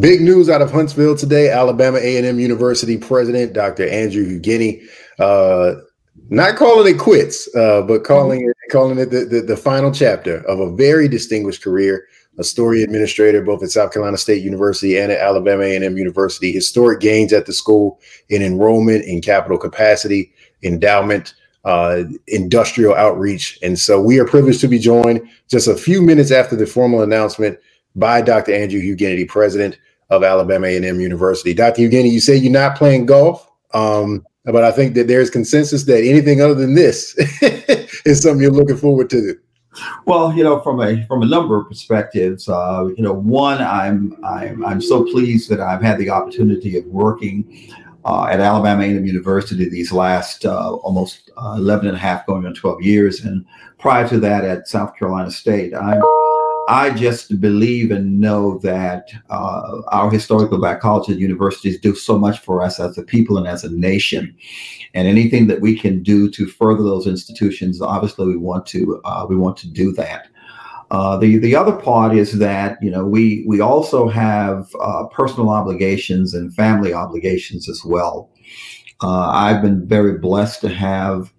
Big news out of Huntsville today. Alabama A&M University President Dr. Andrew Hugine, uh, not calling it quits, uh, but calling it calling it the, the, the final chapter of a very distinguished career. A story administrator both at South Carolina State University and at Alabama A&M University. Historic gains at the school in enrollment, in capital capacity, endowment, uh, industrial outreach, and so we are privileged to be joined just a few minutes after the formal announcement by Dr. Andrew Hugine, president of Alabama A&M University. Dr. Hugine, you say you're not playing golf, um, but I think that there's consensus that anything other than this is something you're looking forward to. Well, you know, from a from a number of perspectives, uh, you know, one, I'm I'm I'm so pleased that I've had the opportunity of working uh, at Alabama A&M University these last uh, almost uh, 11 and a half, going on 12 years, and prior to that at South Carolina State. I'm I just believe and know that uh, our historical black colleges and universities do so much for us as a people and as a nation. And anything that we can do to further those institutions, obviously we want to uh, we want to do that. Uh, the the other part is that you know we we also have uh, personal obligations and family obligations as well. Uh, I've been very blessed to have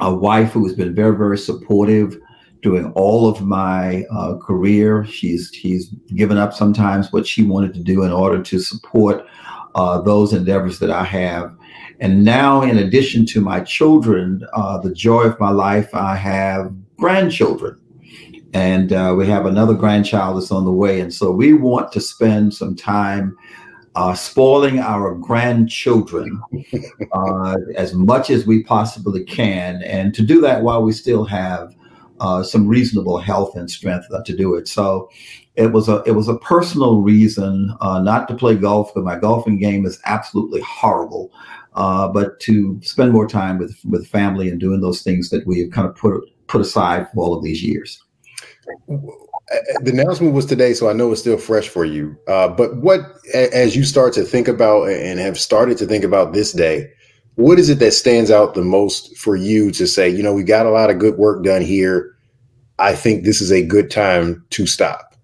a wife who has been very very supportive doing all of my uh, career. She's she's given up sometimes what she wanted to do in order to support uh, those endeavors that I have. And now, in addition to my children, uh, the joy of my life, I have grandchildren. And uh, we have another grandchild that's on the way. And so we want to spend some time uh, spoiling our grandchildren uh, as much as we possibly can. And to do that while we still have uh, some reasonable health and strength to do it. So it was a it was a personal reason uh, not to play golf because my golfing game is absolutely horrible, uh, but to spend more time with with family and doing those things that we have kind of put put aside for all of these years. The announcement was today, so I know it's still fresh for you. Uh, but what, as you start to think about and have started to think about this day, what is it that stands out the most for you to say, you know, we got a lot of good work done here. I think this is a good time to stop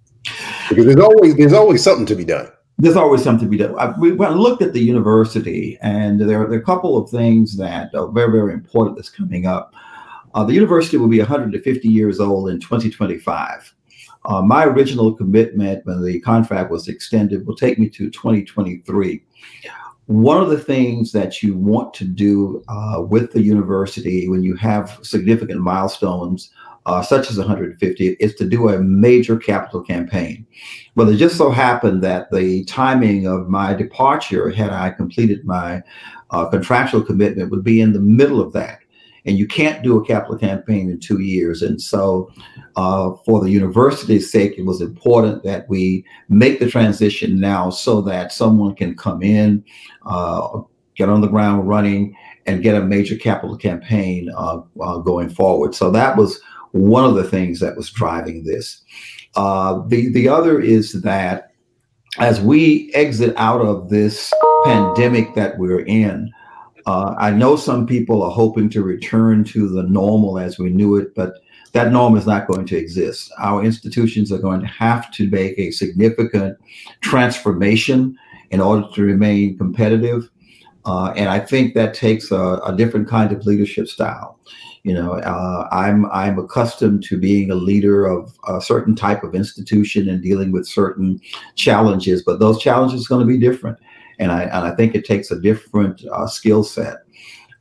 because there's always there's always something to be done. There's always something to be done. I, we and looked at the university, and there, there, are a couple of things that are very very important that's coming up. Uh, the university will be 150 years old in 2025. Uh, my original commitment when the contract was extended will take me to 2023 one of the things that you want to do uh, with the university when you have significant milestones, uh, such as 150, is to do a major capital campaign. Well, it just so happened that the timing of my departure, had I completed my uh, contractual commitment, would be in the middle of that and you can't do a capital campaign in two years. And so, uh, for the university's sake, it was important that we make the transition now so that someone can come in, uh, get on the ground running, and get a major capital campaign uh, uh going forward. So that was one of the things that was driving this. Uh, the the other is that as we exit out of this pandemic that we're in, uh, I know some people are hoping to return to the normal as we knew it, but that norm is not going to exist. Our institutions are going to have to make a significant transformation in order to remain competitive. Uh, and I think that takes a, a, different kind of leadership style. You know, uh, I'm I'm accustomed to being a leader of a certain type of institution and dealing with certain challenges, but those challenges are going to be different and I and I think it takes a different uh, skill set.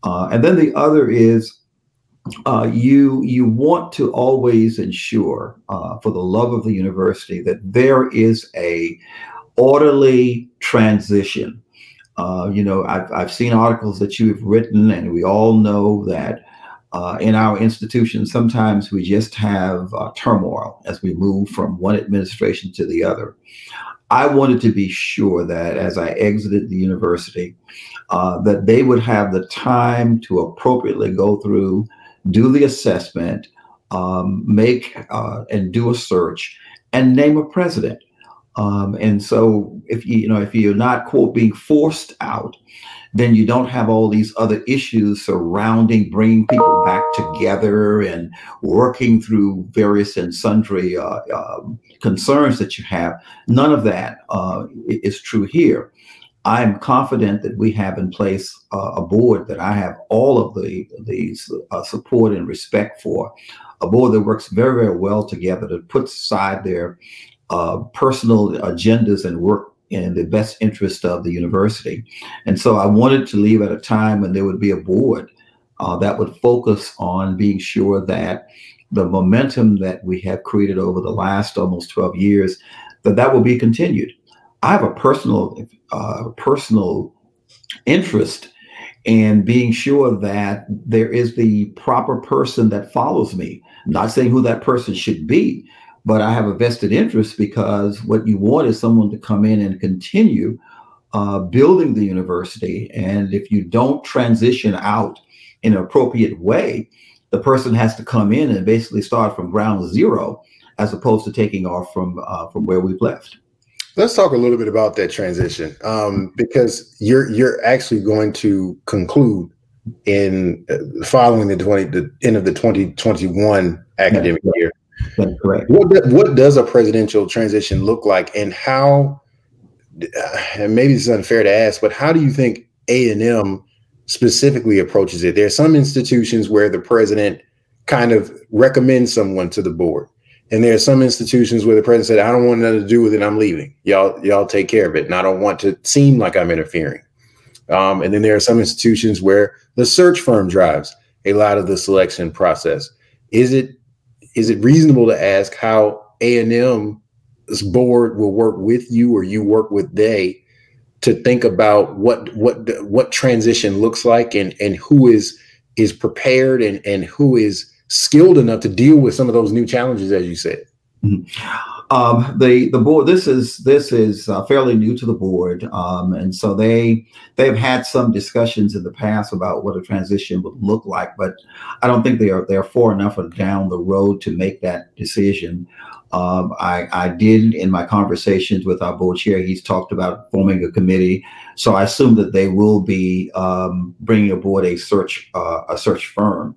Uh, and then the other is uh, you you want to always ensure, uh, for the love of the university, that there is a orderly transition. Uh, you know, I've I've seen articles that you have written, and we all know that. Uh, in our institution, sometimes we just have turmoil as we move from one administration to the other. I wanted to be sure that as I exited the university, uh, that they would have the time to appropriately go through, do the assessment, um, make uh, and do a search, and name a president. Um, and so if you, you know, if you're not quote being forced out, then you don't have all these other issues surrounding bringing people back together and working through various and sundry uh, uh, concerns that you have. None of that uh, is true here. I'm confident that we have in place a board that I have all of the these uh, support and respect for, a board that works very very well together that puts aside their uh, personal agendas and work in the best interest of the university. And so I wanted to leave at a time when there would be a board uh, that would focus on being sure that the momentum that we have created over the last almost 12 years, that that will be continued. I have a personal, uh, personal interest in being sure that there is the proper person that follows me. I'm not saying who that person should be, but I have a vested interest because what you want is someone to come in and continue uh, building the university. And if you don't transition out in an appropriate way, the person has to come in and basically start from ground zero, as opposed to taking off from uh, from where we've left. Let's talk a little bit about that transition, um, because you're you're actually going to conclude in uh, following the twenty the end of the twenty twenty one academic yeah. year. That's correct. What what does a presidential transition look like, and how? And maybe it's unfair to ask, but how do you think A and M specifically approaches it? There are some institutions where the president kind of recommends someone to the board, and there are some institutions where the president said, "I don't want nothing to do with it. I'm leaving. Y'all y'all take care of it, and I don't want to seem like I'm interfering." Um, and then there are some institutions where the search firm drives a lot of the selection process. Is it is it reasonable to ask how A and M's board will work with you or you work with they to think about what what what transition looks like and and who is is prepared and and who is skilled enough to deal with some of those new challenges as you said mm-hmm. Um, the the board this is this is uh, fairly new to the board, um, and so they they've had some discussions in the past about what a transition would look like, but I don't think they are they're far enough down the road to make that decision. Um, I, I did in my conversations with our board chair, he's talked about forming a committee. So I assume that they will be um, bringing aboard a search uh, a search firm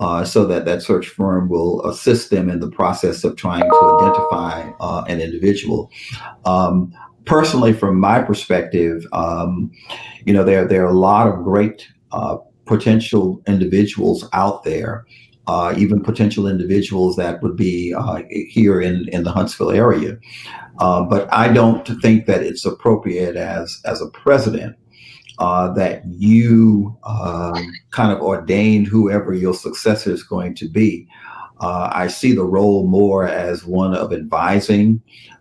uh, so that that search firm will assist them in the process of trying to identify uh, an individual. Um, personally, from my perspective, um, you know, there there are a lot of great uh, potential individuals out there. Uh, even potential individuals that would be uh, here in, in the Huntsville area. Uh, but I don't think that it's appropriate as, as a president uh, that you um, kind of ordained whoever your successor is going to be. Uh, I see the role more as one of advising,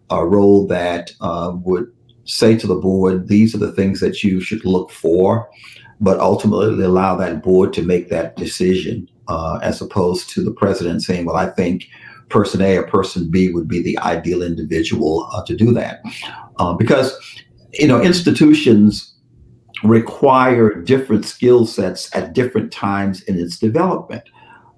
a role that uh, would say to the board, these are the things that you should look for, but ultimately allow that board to make that decision uh, as opposed to the president saying, well, I think person A or person B would be the ideal individual uh, to do that. Uh, because, you know, institutions require different skill sets at different times in its development.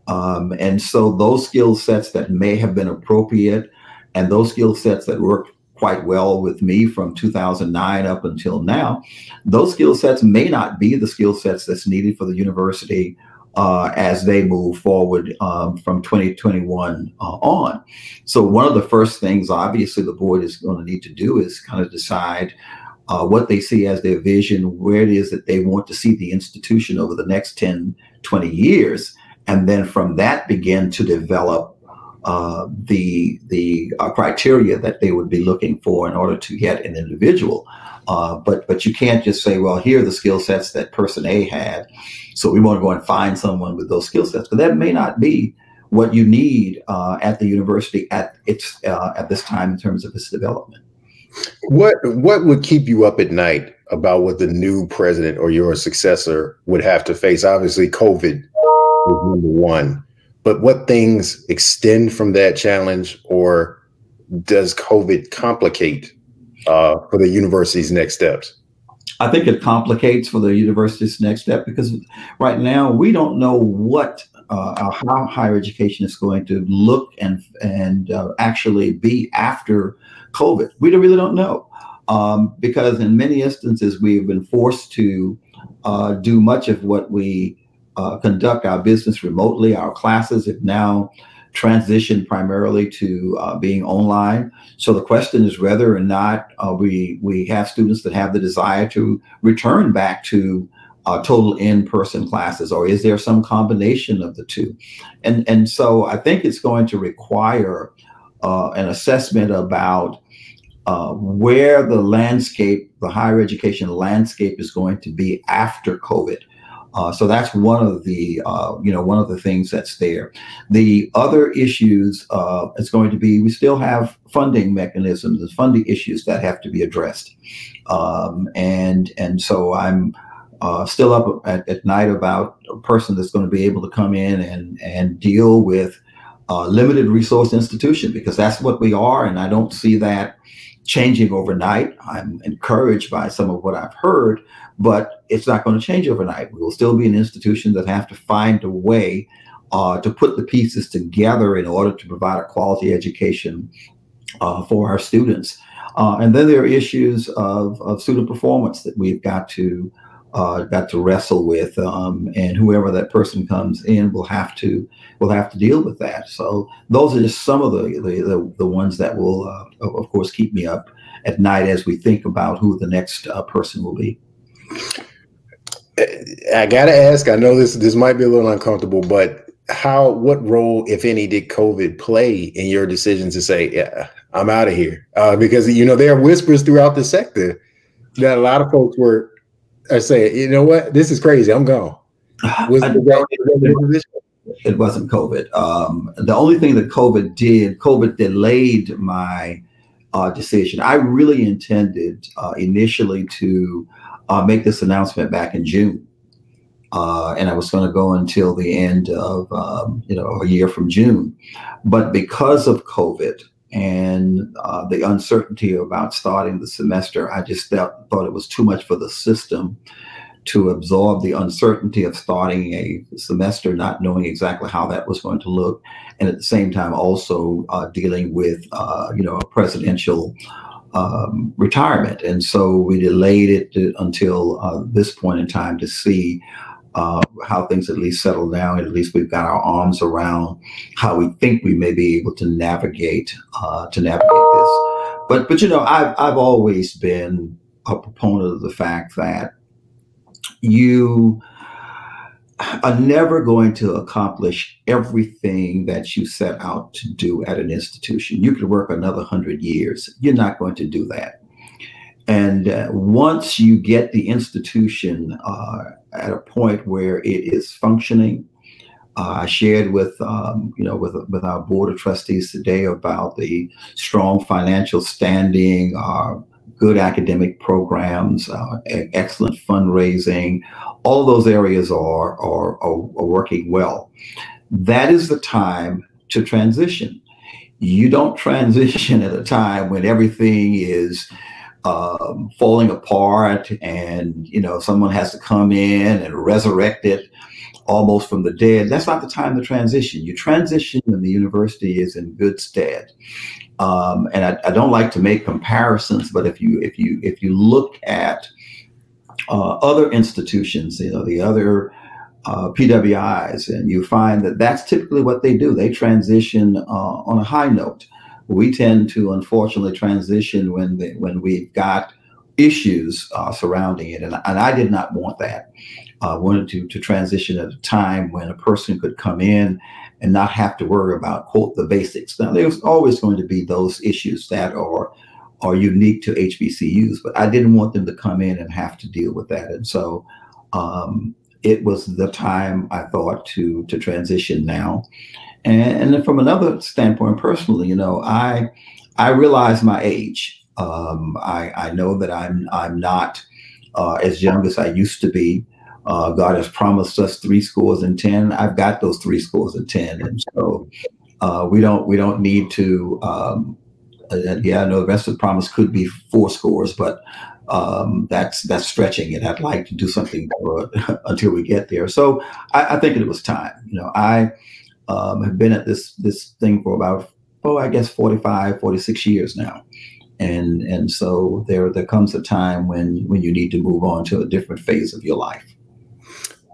Um, and so those skill sets that may have been appropriate and those skill sets that worked quite well with me from 2009 up until now, those skill sets may not be the skill sets that's needed for the university uh, as they move forward um, from 2021 uh, on. So one of the first things, obviously, the board is going to need to do is kind of decide uh, what they see as their vision, where it is that they want to see the institution over the next 10, 20 years. And then from that begin to develop uh, the the uh, criteria that they would be looking for in order to get an individual. Uh, but but you can't just say, well, here are the skill sets that person A had, so we want to go and find someone with those skill sets. But that may not be what you need uh, at the university at its uh, at this time in terms of its development. What what would keep you up at night about what the new president or your successor would have to face? Obviously, COVID was number one, but what things extend from that challenge, or does COVID complicate uh, for the university's next steps? I think it complicates for the university's next step because right now we don't know what uh, how higher education is going to look and and uh, actually be after COVID. We really don't know um, because in many instances we've been forced to uh, do much of what we uh, conduct our business remotely. Our classes have now transitioned primarily to uh, being online. So the question is whether or not uh, we we have students that have the desire to return back to uh, total in-person classes, or is there some combination of the two? And and so I think it's going to require uh, an assessment about uh, where the landscape, the higher education landscape, is going to be after COVID. Uh, so that's one of the uh, you know one of the things that's there. The other issues uh, is going to be we still have funding mechanisms and funding issues that have to be addressed, um, and and so I'm uh, still up at, at, night about a person that's going to be able to come in and and deal with a limited resource institution because that's what we are, and I don't see that changing overnight. I'm encouraged by some of what I've heard, but it's not going to change overnight. We will still be an institution that have to find a way uh, to put the pieces together in order to provide a quality education uh, for our students. Uh, and then there are issues of, of student performance that we've got to uh, got to wrestle with, um, and whoever that person comes in will have to will have to deal with that. So those are just some of the the, the, ones that will, uh, of course, keep me up at night as we think about who the next uh, person will be. I gotta ask. I know this this might be a little uncomfortable, but how what role, if any, did COVID play in your decision to say, "Yeah, I'm out of here"? Uh, because you know there are whispers throughout the sector that a lot of folks were I say, you know what, this is crazy. I'm gone. Was it, it wasn't COVID. Um, the only thing that COVID did, COVID delayed my uh, decision. I really intended uh, initially to uh, make this announcement back in June. Uh, and I was going to go until the end of, um, you know, a year from June. But because of COVID, and uh, the uncertainty about starting the semester, I just felt, thought it was too much for the system to absorb the uncertainty of starting a semester, not knowing exactly how that was going to look, and at the same time also uh, dealing with, uh, you know, a presidential um, retirement. And so we delayed it to, until uh, this point in time to see uh, how things at least settle down. At least we've got our arms around how we think we may be able to navigate uh, to navigate this. But but you know, I've I've always been a proponent of the fact that you are never going to accomplish everything that you set out to do at an institution. You could work another hundred years. You're not going to do that. And uh, once you get the institution uh, at a point where it is functioning, uh, I shared with um, you know with with our board of trustees today about the strong financial standing, our uh, good academic programs, uh, excellent fundraising. All those areas are, are are are working well. That is the time to transition. You don't transition at a time when everything is um, falling apart and you know someone has to come in and resurrect it almost from the dead. That's not the time to transition. You transition when the university is in good stead. Um, and I, I, don't like to make comparisons but if you if you if you look at uh, other institutions you know the other uh, PWIs and you find that that's typically what they do. They transition uh, on a high note we tend to unfortunately transition when the, when we've got issues uh, surrounding it, and, and I did not want that. I uh, wanted to to transition at a time when a person could come in and not have to worry about quote the basics. Now there's always going to be those issues that are are unique to HBCUs, but I didn't want them to come in and have to deal with that, and so um, it was the time I thought to to transition now. And, and from another standpoint, personally, you know, I I realize my age. Um, I, I know that I'm I'm not uh, as young as I used to be. Uh, God has promised us three scores and ten. I've got those three scores and ten, and so uh, we don't we don't need to. Um, uh, yeah, I know the rest of the promise could be four scores, but um, that's that's stretching it. I'd like to do something more until we get there. So I, I think it was time. You know, I um, have been at this this thing for about oh, I guess 45, 46 years now. And and so there there comes a time when when you need to move on to a different phase of your life.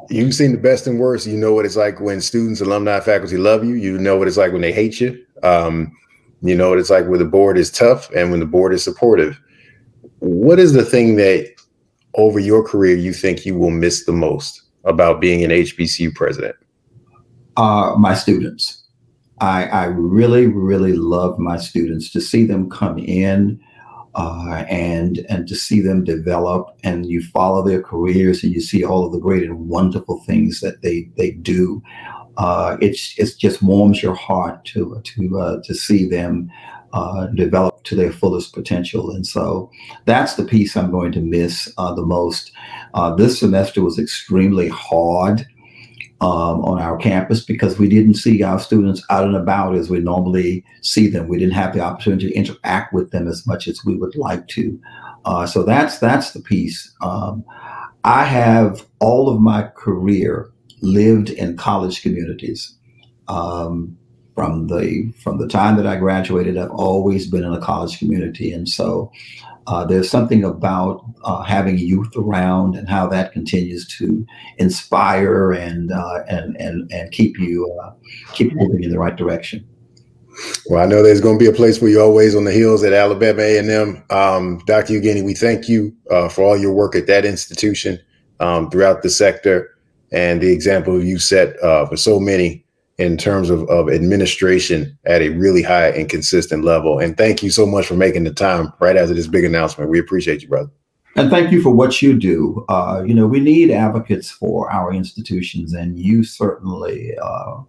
You've seen the best and worst. You know what it's like when students, alumni, faculty love you. You know what it's like when they hate you. Um, you know what it's like when the board is tough and when the board is supportive. What is the thing that over your career you think you will miss the most about being an HBCU president? Uh, my students. I, I really, really love my students to see them come in uh, and and to see them develop and you follow their careers and you see all of the great and wonderful things that they they do. Uh, it's it's just warms your heart to to uh, to see them uh, develop to their fullest potential. And so that's the piece I'm going to miss uh, the most. This semester was extremely hard um, on our campus because we didn't see our students out and about as we normally see them. We didn't have the opportunity to interact with them as much as we would like to. Uh, so that's that's the piece. Um, I have all of my career lived in college communities. Um, from the from the time that I graduated, I've always been in a college community, and so uh, there's something about uh, having youth around and how that continues to inspire and uh, and and and keep you uh, keep moving in the right direction. Well, I know there's going to be a place for you always on the hills at Alabama A&M. Um, Dr. Hugine, we thank you uh, for all your work at that institution um, throughout the sector and the example you set uh, for so many in terms of, of administration at a really high and consistent level. And thank you so much for making the time right after this big announcement. We appreciate you, brother. And thank you for what you do. Uh, you know, we need advocates for our institutions, and you certainly uh,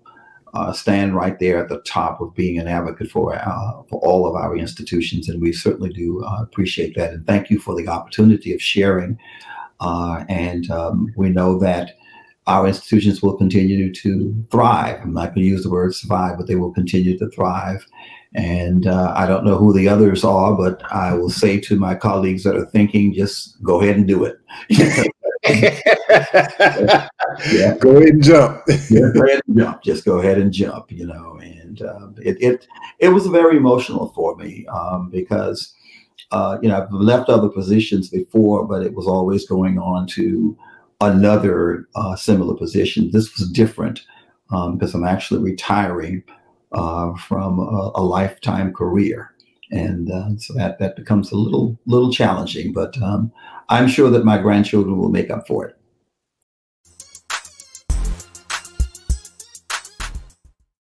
uh, stand right there at the top of being an advocate for uh, for all of our institutions, and we certainly do uh, appreciate that. And thank you for the opportunity of sharing. Uh, and um, we know that our institutions will continue to thrive. I'm not going to use the word survive, but they will continue to thrive. And uh, I don't know who the others are, but I will say to my colleagues that are thinking, just go ahead and do it. yeah. Go ahead and jump. yeah, go ahead and jump. Just go ahead and jump, you know. And uh, it, it, it was very emotional for me um, because, uh, you know, I've left other positions before, but it was always going on to another uh, similar position. This was different um, because I'm actually retiring uh, from a, a, lifetime career, and uh, so that that becomes a little little challenging. But um, I'm sure that my grandchildren will make up for it.